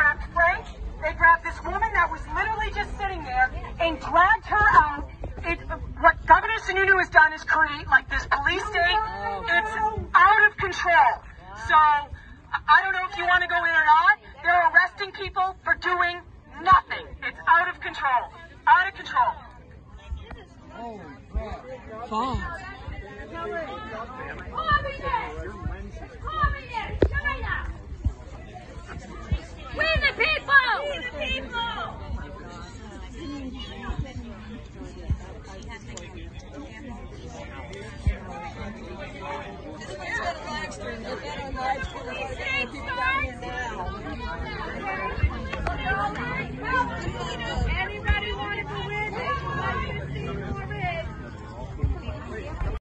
grabbed Frank. They grabbed this woman that was literally just sitting there and dragged her out. It, what Governor Sununu has done is create like this police state. It's out of control. So I don't know if you want to go in or not. They're arresting people for doing nothing. It's out of control. Out of control. Oh,